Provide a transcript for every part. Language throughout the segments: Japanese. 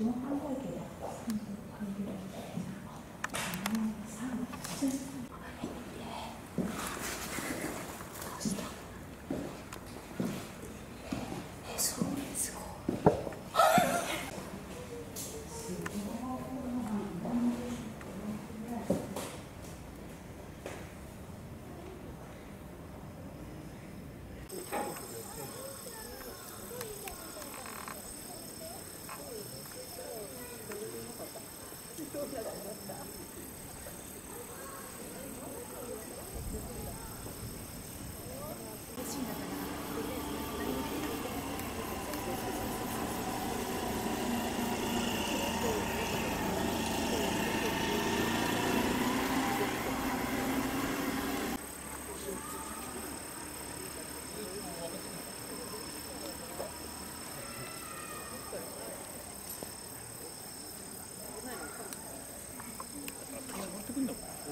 지금 한국에 좋은 날 만났다.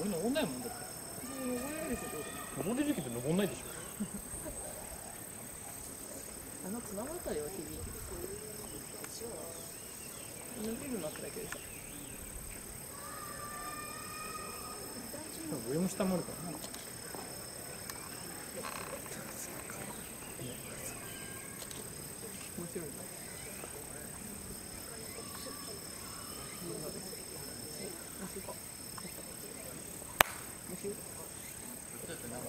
俺登んないもんだって。登れる。けど登んないでしょあの綱渡りは響いてる。あのビルになっただけでしょ上も下もあるからな面白いねあそこ面白い見ないか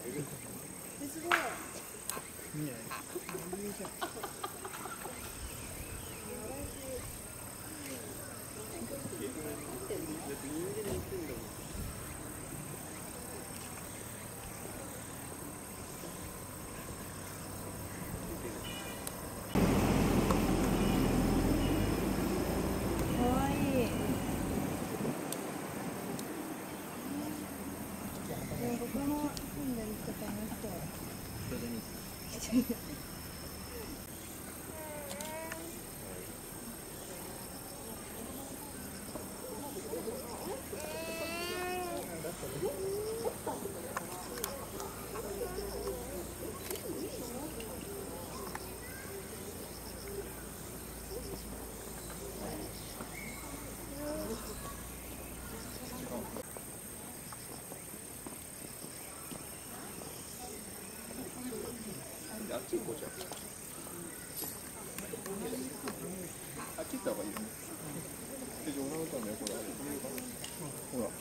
わいいここの住んでる人かの人あっち行こうじゃん。あっち行った方がいいよね。で、じゃあ、オランウータンの横だ。ほら、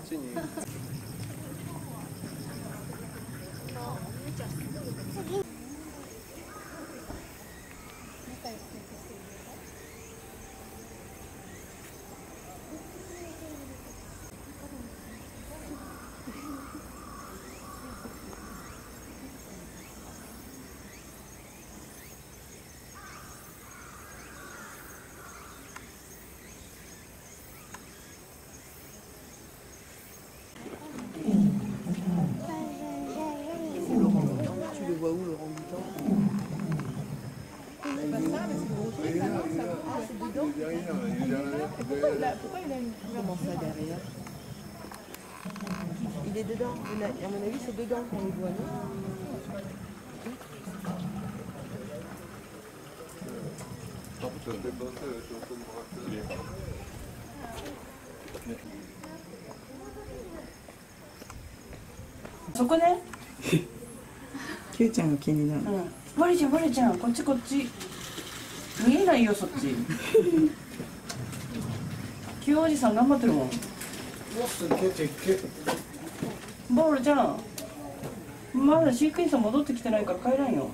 っちに Il est dedans. À mon avis, c'est dedans qu'on le voit, non そこね。キューちゃんが気になる。うん。バレちゃんバレちゃんこっちこっち。見えないよそっち。キューおじさん頑張ってるもん。ボールちゃん。まだ飼育員さん戻ってきてないから帰らんよ。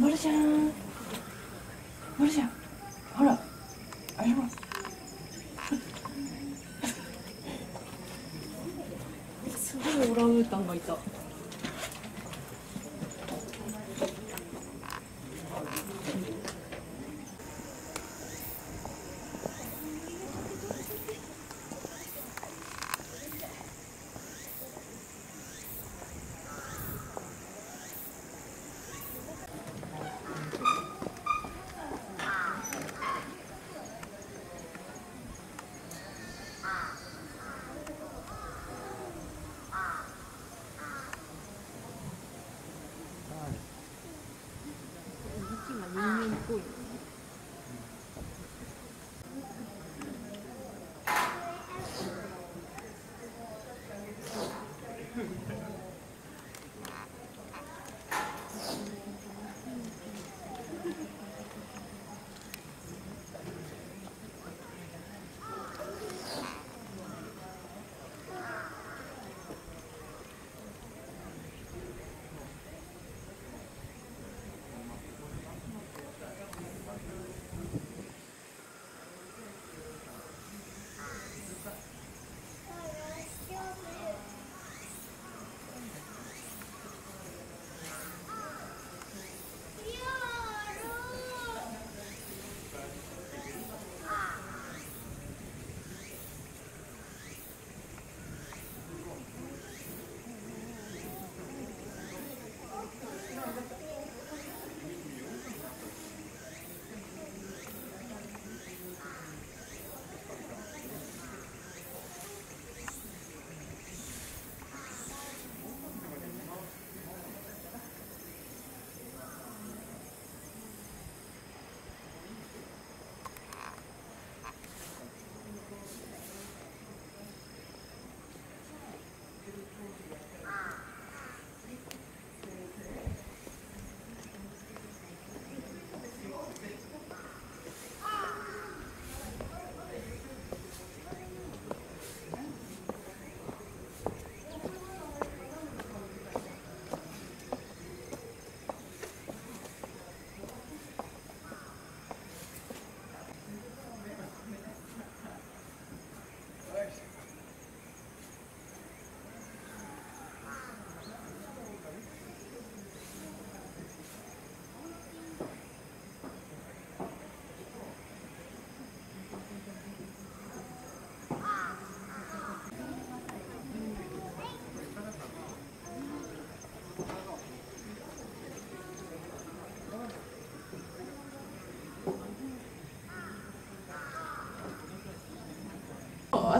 ボールちゃん。ボールちゃん。ほら。あれも。すごいオランウータンがい。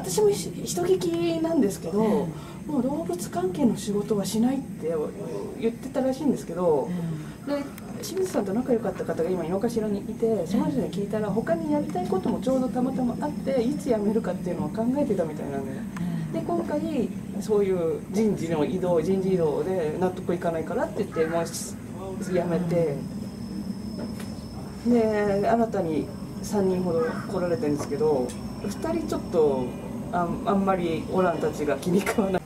私もひ人聞きなんですけど、もう動物関係の仕事はしないって言ってたらしいんですけど、で清水さんと仲良かった方が今井の頭にいてその人に聞いたら他にやりたいこともちょうどたまたまあっていつ辞めるかっていうのを考えてたみたいなんで、で今回そういう人事の移動人事異動で納得いかないからって言ってもうし辞めてで新たに3人ほど来られてるんですけど2人ちょっとあんまりオランたちが気に食わない。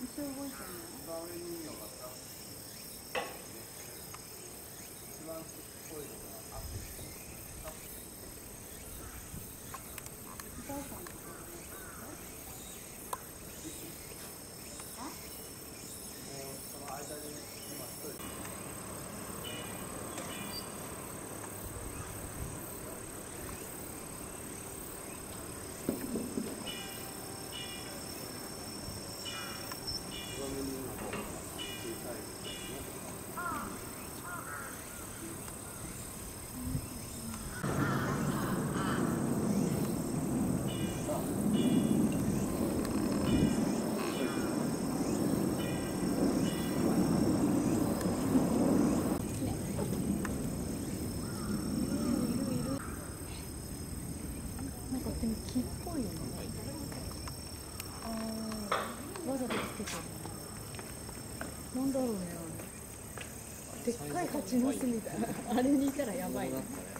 一応動いてる一番上にいのが一番いのがアップお母さん勝ちますみたいな。あれにいたらやばいね